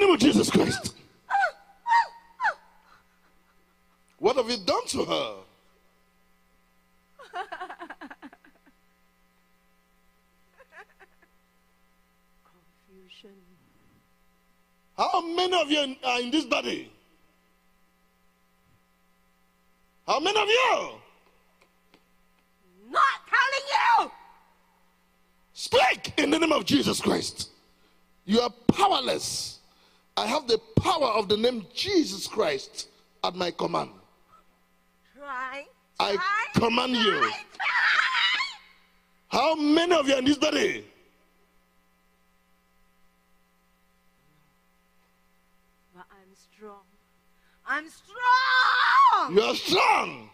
name of Jesus Christ. What have you done to her? Confusion. How many of you are in this body? How many of you? Not telling you! Speak in the name of Jesus Christ. You are powerless. I have the power of the name Jesus Christ at my command. Try. I try, command you. try, try. How many of you are in this body? But I'm strong. I'm strong! You are strong.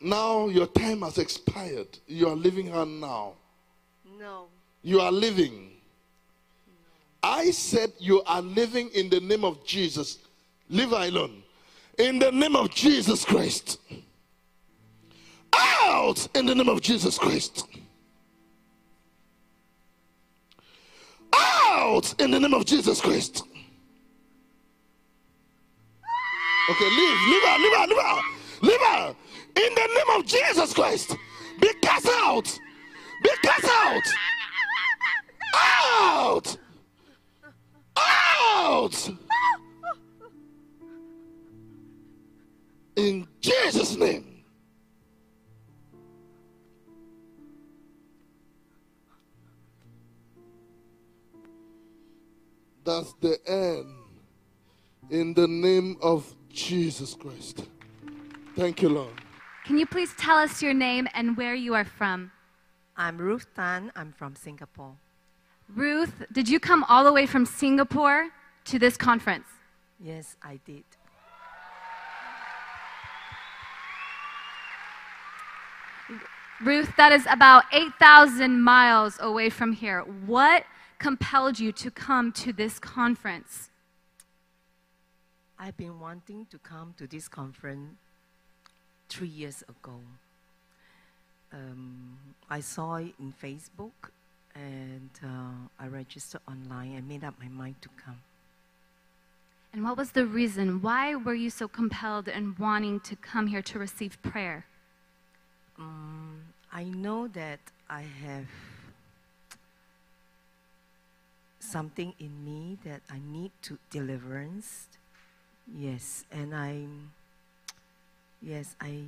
Now your time has expired. You are leaving her now. No. You are living. I said you are living in the name of Jesus. Leave alone. In the name of Jesus Christ. Out in the name of Jesus Christ. Out in the name of Jesus Christ. Okay, leave, leave her, leave her, leave her, leave her. In the name of Jesus Christ. Be cast out. Be cast out. Out! That's the end. In the name of Jesus Christ. Thank you, Lord. Can you please tell us your name and where you are from? I'm Ruth Tan. I'm from Singapore. Ruth, did you come all the way from Singapore to this conference? Yes, I did. Ruth, that is about 8,000 miles away from here. What compelled you to come to this conference? I've been wanting to come to this conference three years ago. Um, I saw it in Facebook and uh, I registered online and made up my mind to come. And what was the reason? Why were you so compelled and wanting to come here to receive prayer? Um, I know that I have something in me that I need to deliverance. Yes, and I yes, I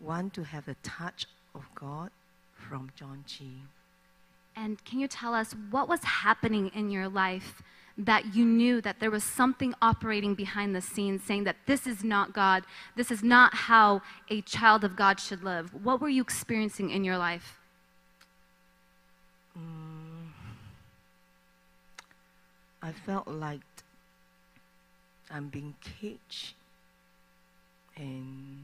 want to have a touch of God from John Chi. And can you tell us what was happening in your life that you knew that there was something operating behind the scenes saying that this is not God, this is not how a child of God should live? What were you experiencing in your life? I felt like I'm being caged and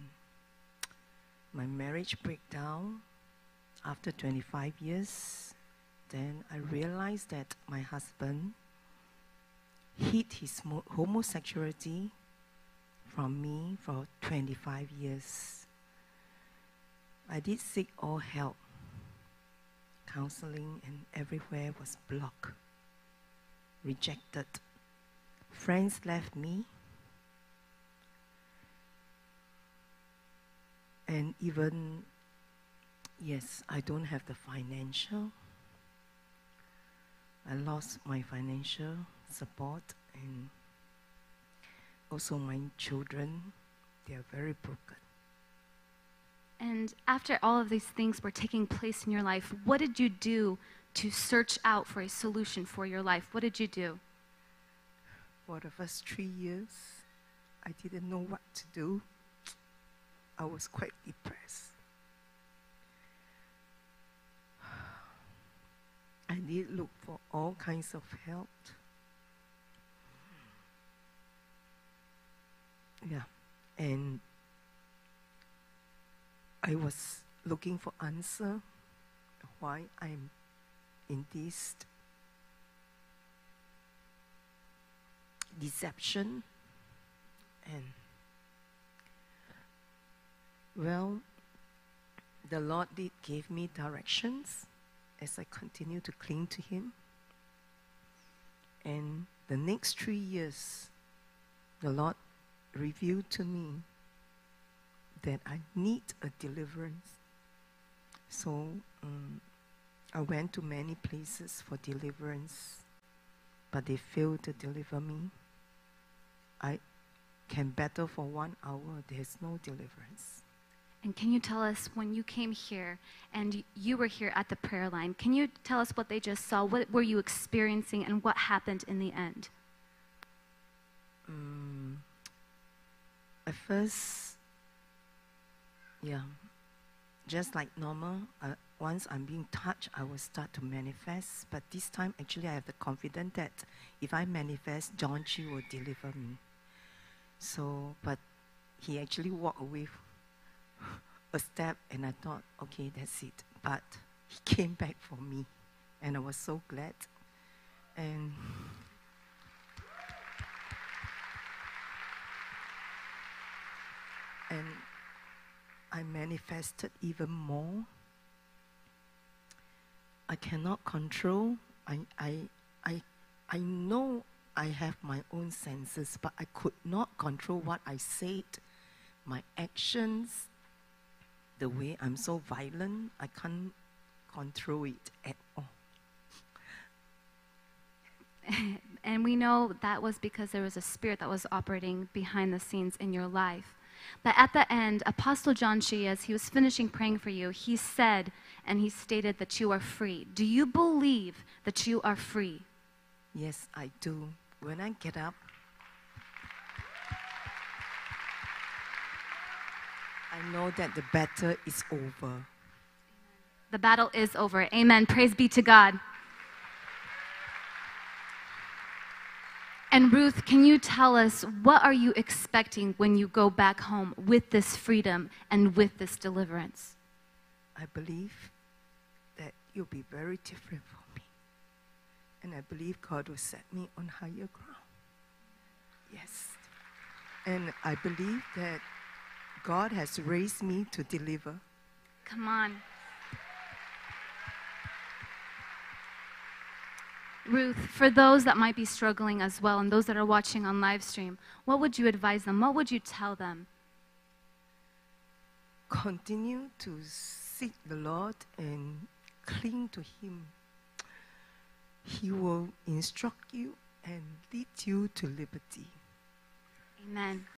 my marriage break down after 25 years then I realized that my husband hid his homosexuality from me for 25 years. I did seek all help. Counseling and everywhere was blocked, rejected. Friends left me. And even, yes, I don't have the financial. I lost my financial support and also my children. They are very broken. And after all of these things were taking place in your life, what did you do to search out for a solution for your life? What did you do? For the first three years, I didn't know what to do. I was quite depressed. I did look for all kinds of help. Yeah, and I was looking for answer why I'm in this deception and well the lord did give me directions as i continue to cling to him and the next three years, the Lord revealed to me that I need a deliverance. So um, I went to many places for deliverance, but they failed to deliver me. I can battle for one hour, there's no deliverance. And can you tell us when you came here and you were here at the prayer line, can you tell us what they just saw? What were you experiencing and what happened in the end? Mm, at first, yeah, just like normal, once I'm being touched, I will start to manifest. But this time, actually, I have the confidence that if I manifest, John Chi will deliver me. So, but he actually walked away a step, and I thought, okay, that's it. But he came back for me, and I was so glad. And and I manifested even more. I cannot control. I, I, I, I know I have my own senses, but I could not control what I said, my actions, the way I'm so violent. I can't control it at all. And we know that was because there was a spirit that was operating behind the scenes in your life. But at the end, Apostle John Chi, as he was finishing praying for you, he said and he stated that you are free. Do you believe that you are free? Yes, I do. When I get up, I know that the battle is over. The battle is over. Amen. Praise be to God. And Ruth, can you tell us what are you expecting when you go back home with this freedom and with this deliverance? I believe that you'll be very different for me. And I believe God will set me on higher ground. Yes. And I believe that God has raised me to deliver. Come on. Ruth, for those that might be struggling as well and those that are watching on live stream, what would you advise them? What would you tell them? Continue to seek the Lord and cling to Him. He will instruct you and lead you to liberty. Amen.